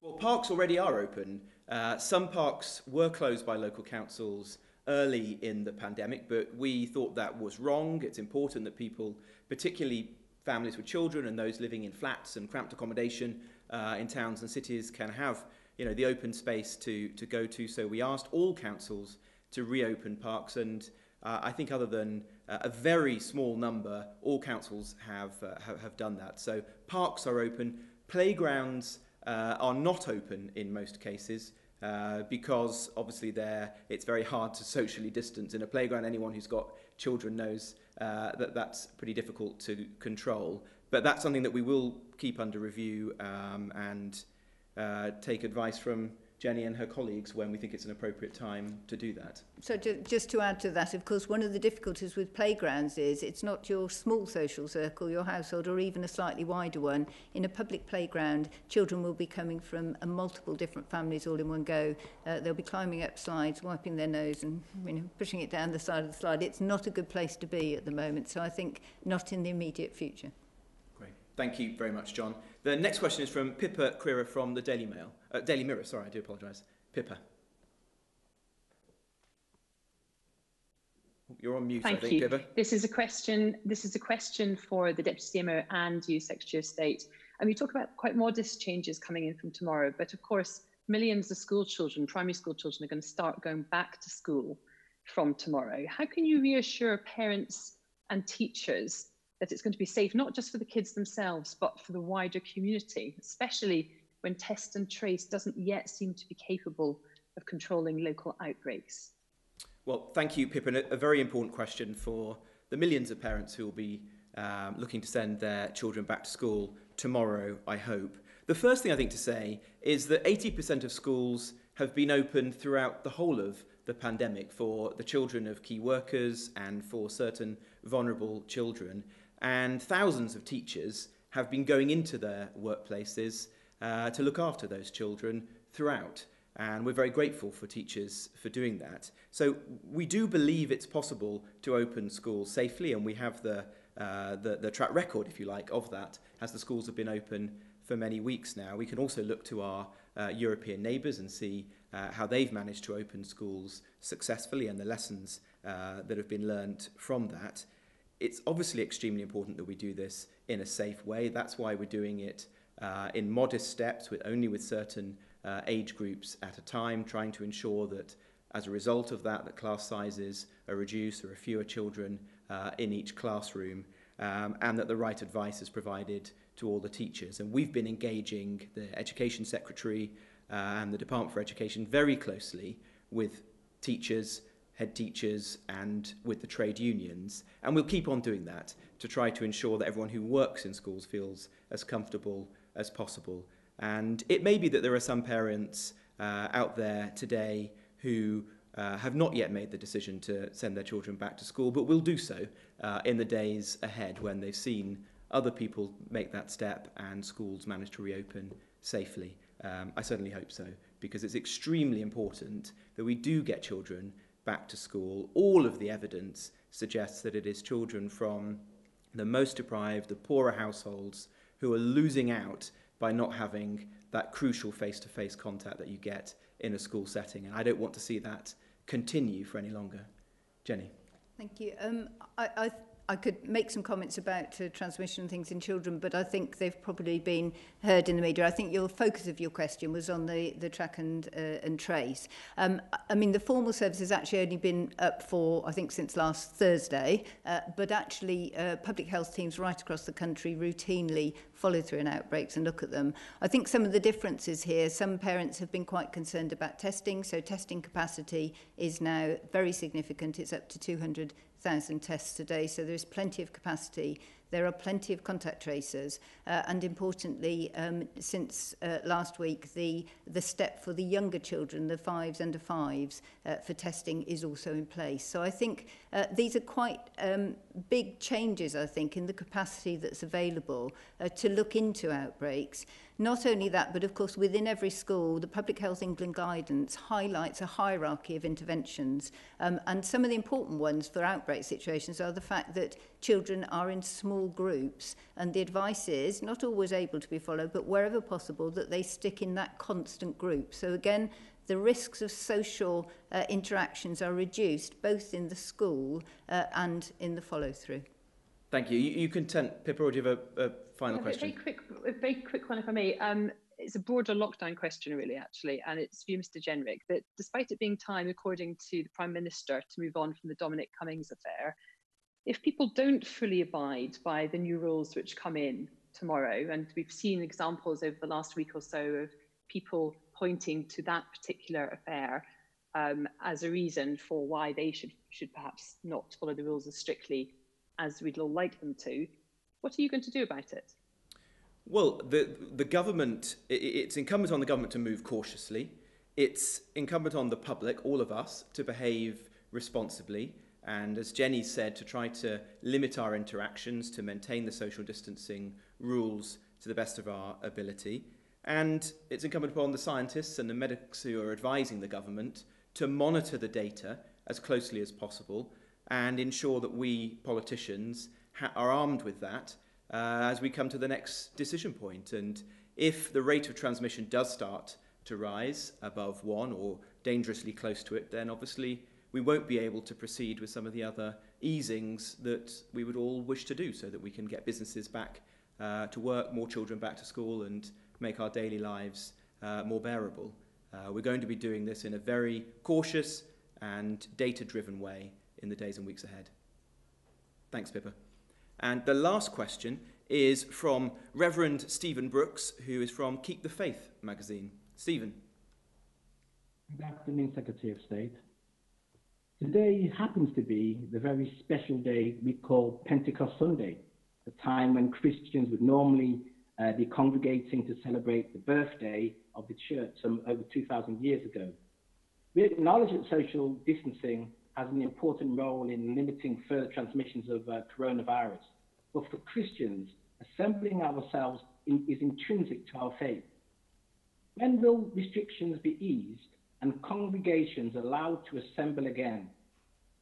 Well, parks already are open. Uh, some parks were closed by local councils early in the pandemic, but we thought that was wrong. It's important that people, particularly families with children and those living in flats and cramped accommodation uh, in towns and cities, can have you know, the open space to, to go to. So we asked all councils to reopen parks, and uh, I think other than uh, a very small number, all councils have, uh, have, have done that. So parks are open, playgrounds uh, are not open in most cases uh, because obviously there it's very hard to socially distance in a playground. Anyone who's got children knows uh, that that's pretty difficult to control. But that's something that we will keep under review um, and uh, take advice from Jenny and her colleagues when we think it's an appropriate time to do that.
So ju just to add to that, of course, one of the difficulties with playgrounds is it's not your small social circle, your household, or even a slightly wider one. In a public playground, children will be coming from a multiple different families all in one go. Uh, they'll be climbing up slides, wiping their nose and you know, pushing it down the side of the slide. It's not a good place to be at the moment, so I think not in the immediate future.
Great. Thank you very much, John. The next question is from Pippa Crerar from the Daily Mail. Uh, Daily Mirror, sorry, I do apologise. Pippa. You're on mute,
Thank
I think,
you.
Pippa.
This is a question. This is a question for the Deputy CMO and you, Secretary of State. And we talk about quite modest changes coming in from tomorrow, but of course, millions of school children, primary school children, are going to start going back to school from tomorrow. How can you reassure parents and teachers that it's going to be safe, not just for the kids themselves, but for the wider community, especially when test and trace doesn't yet seem to be capable of controlling local outbreaks?
Well, thank you, Pippa. A a very important question for the millions of parents who will be um, looking to send their children back to school tomorrow, I hope. The first thing I think to say is that 80% of schools have been open throughout the whole of the pandemic for the children of key workers and for certain vulnerable children. And thousands of teachers have been going into their workplaces uh, to look after those children throughout. And we're very grateful for teachers for doing that. So we do believe it's possible to open schools safely, and we have the, uh, the, the track record, if you like, of that, as the schools have been open for many weeks now. We can also look to our uh, European neighbours and see uh, how they've managed to open schools successfully and the lessons uh, that have been learned from that. It's obviously extremely important that we do this in a safe way. That's why we're doing it uh, in modest steps, with only with certain uh, age groups at a time, trying to ensure that as a result of that, that class sizes are reduced, there are fewer children uh, in each classroom, um, and that the right advice is provided to all the teachers. And we've been engaging the Education Secretary uh, and the Department for Education very closely with teachers, head teachers, and with the trade unions. And we'll keep on doing that to try to ensure that everyone who works in schools feels as comfortable as possible. And it may be that there are some parents uh, out there today who uh, have not yet made the decision to send their children back to school, but will do so uh, in the days ahead when they've seen other people make that step and schools manage to reopen safely. Um, I certainly hope so, because it's extremely important that we do get children back to school. All of the evidence suggests that it is children from the most deprived, the poorer households who are losing out by not having that crucial face-to-face contact that you get in a school setting. And I don't want to see that continue for any longer. Jenny.
Thank you. Um, I, I I could make some comments about uh, transmission and things in children, but I think they've probably been heard in the media. I think your focus of your question was on the, the track and, uh, and trace. Um, I mean, the formal service has actually only been up for, I think, since last Thursday, uh, but actually uh, public health teams right across the country routinely follow through on outbreaks and look at them. I think some of the differences here, some parents have been quite concerned about testing, so testing capacity is now very significant. It's up to 200 6,000 tests a day, so there's plenty of capacity. There are plenty of contact tracers, uh, and importantly, um, since uh, last week, the, the step for the younger children, the fives under fives, uh, for testing is also in place. So I think uh, these are quite um, big changes, I think, in the capacity that's available uh, to look into outbreaks. Not only that, but of course within every school, the Public Health England guidance highlights a hierarchy of interventions. Um, and some of the important ones for outbreak situations are the fact that children are in small groups and the advice is, not always able to be followed, but wherever possible, that they stick in that constant group. So again, the risks of social uh, interactions are reduced both in the school uh, and in the follow-through.
Thank you. You, you content, Pippa, or do you have a, a final
yeah,
question?
Very quick, a very quick one, if I may. Um, it's a broader lockdown question, really, actually, and it's for you, Mr. Jenrick, that despite it being time, according to the Prime Minister, to move on from the Dominic Cummings affair, if people don't fully abide by the new rules which come in tomorrow, and we've seen examples over the last week or so of people pointing to that particular affair um, as a reason for why they should should perhaps not follow the rules as strictly as we'd all like them to. What are you going to do about it?
Well, the, the government, it's incumbent on the government to move cautiously. It's incumbent on the public, all of us, to behave responsibly. And as Jenny said, to try to limit our interactions, to maintain the social distancing rules to the best of our ability. And it's incumbent upon the scientists and the medics who are advising the government to monitor the data as closely as possible and ensure that we politicians are armed with that uh, as we come to the next decision point. And if the rate of transmission does start to rise above one or dangerously close to it, then obviously we won't be able to proceed with some of the other easings that we would all wish to do so that we can get businesses back uh, to work, more children back to school and make our daily lives uh, more bearable. Uh, we're going to be doing this in a very cautious and data-driven way in the days and weeks ahead. Thanks, Pippa. And the last question is from Reverend Stephen Brooks, who is from Keep the Faith magazine. Stephen.
Good afternoon, Secretary of State. Today happens to be the very special day we call Pentecost Sunday, the time when Christians would normally uh, be congregating to celebrate the birthday of the church some over 2,000 years ago. We acknowledge that social distancing has an important role in limiting further transmissions of uh, coronavirus. But for Christians, assembling ourselves in, is intrinsic to our faith. When will restrictions be eased and congregations allowed to assemble again?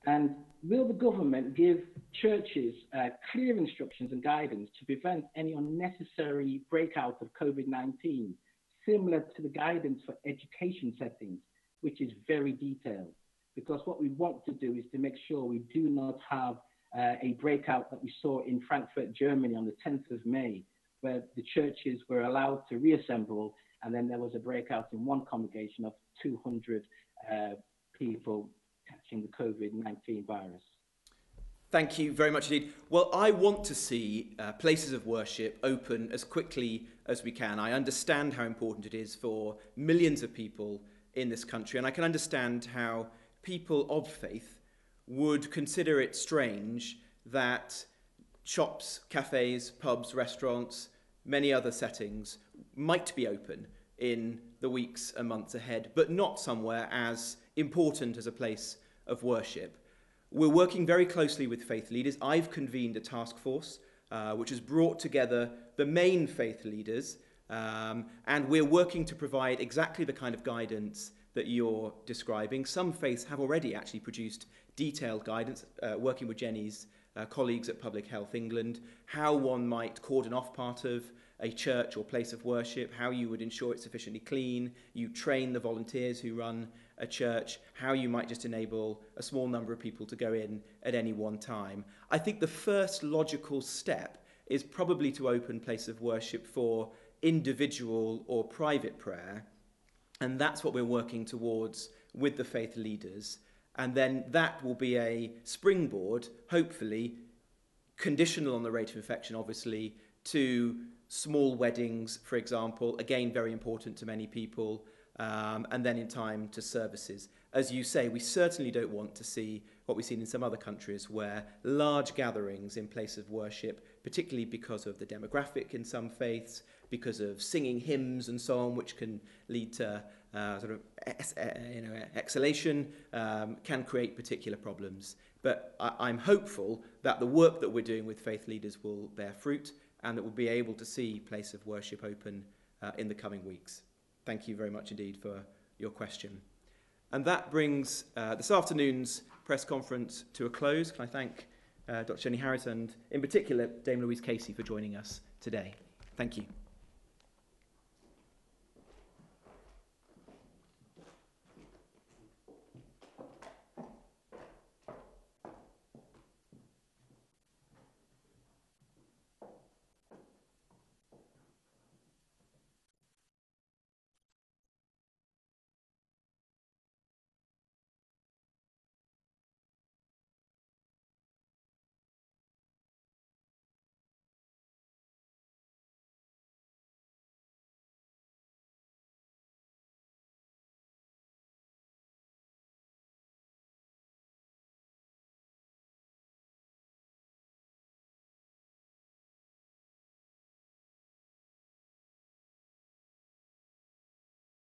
And will the government give churches uh, clear instructions and guidance to prevent any unnecessary breakout of COVID 19, similar to the guidance for education settings, which is very detailed? Because what we want to do is to make sure we do not have uh, a breakout that we saw in Frankfurt, Germany on the 10th of May, where the churches were allowed to reassemble, and then there was a breakout in one congregation of 200 uh, people catching the COVID 19 virus.
Thank you very much indeed. Well, I want to see uh, places of worship open as quickly as we can. I understand how important it is for millions of people in this country, and I can understand how people of faith would consider it strange that shops, cafes, pubs, restaurants, many other settings might be open in the weeks and months ahead, but not somewhere as important as a place of worship. We're working very closely with faith leaders. I've convened a task force uh, which has brought together the main faith leaders, um, and we're working to provide exactly the kind of guidance that you're describing. Some faiths have already actually produced detailed guidance, uh, working with Jenny's uh, colleagues at Public Health England, how one might cordon off part of a church or place of worship, how you would ensure it's sufficiently clean, you train the volunteers who run a church, how you might just enable a small number of people to go in at any one time. I think the first logical step is probably to open place of worship for individual or private prayer, and that's what we're working towards with the faith leaders. And then that will be a springboard, hopefully, conditional on the rate of infection, obviously, to small weddings, for example, again, very important to many people, um, and then in time to services. As you say, we certainly don't want to see what we've seen in some other countries where large gatherings in place of worship, particularly because of the demographic in some faiths, because of singing hymns and so on, which can lead to uh, sort of uh, you know, exhalation, um, can create particular problems. But I- I'm hopeful that the work that we're doing with faith leaders will bear fruit and that we'll be able to see place of worship open uh, in the coming weeks. Thank you very much indeed for your question. And that brings uh, this afternoon's press conference to a close. Can I thank uh, Dr. Jenny Harries and, in particular, Dame Louise Casey for joining us today. Thank you.